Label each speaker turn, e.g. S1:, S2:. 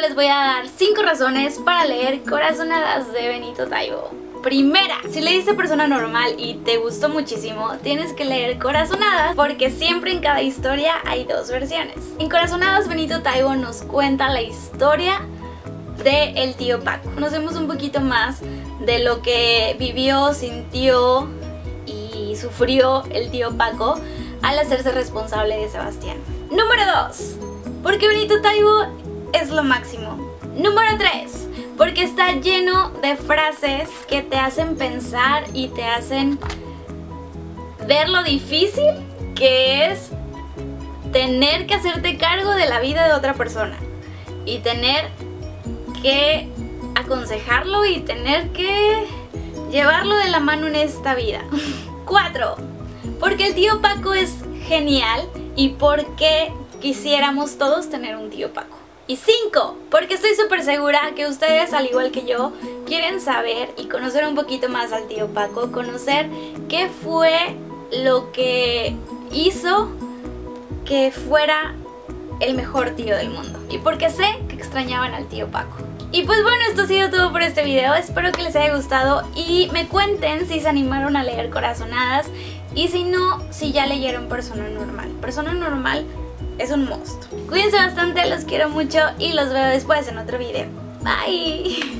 S1: les voy a dar 5 razones para leer Corazonadas de Benito Taibo. Primera, si leíste Persona Normal y te gustó muchísimo, tienes que leer Corazonadas porque siempre en cada historia hay dos versiones. En Corazonadas Benito Taibo nos cuenta la historia de el tío Paco. Conocemos un poquito más de lo que vivió, sintió y sufrió el tío Paco al hacerse responsable de Sebastián. Número 2. Porque Benito Taibo es lo máximo. Número 3. Porque está lleno de frases que te hacen pensar y te hacen ver lo difícil que es tener que hacerte cargo de la vida de otra persona y tener que aconsejarlo y tener que llevarlo de la mano en esta vida. 4. Porque el tío Paco es genial y porque quisiéramos todos tener un tío Paco. Y 5. Porque estoy súper segura que ustedes, al igual que yo, quieren saber y conocer un poquito más al tío Paco, conocer qué fue lo que hizo que fuera el mejor tío del mundo. Y porque sé que extrañaban al tío Paco. Y pues bueno, esto ha sido todo por este video, espero que les haya gustado y me cuenten si se animaron a leer Corazonadas y si no, si ya leyeron Persona Normal. Persona Normal es un monstruo. Cuídense bastante, los quiero mucho y los veo después en otro video. Bye.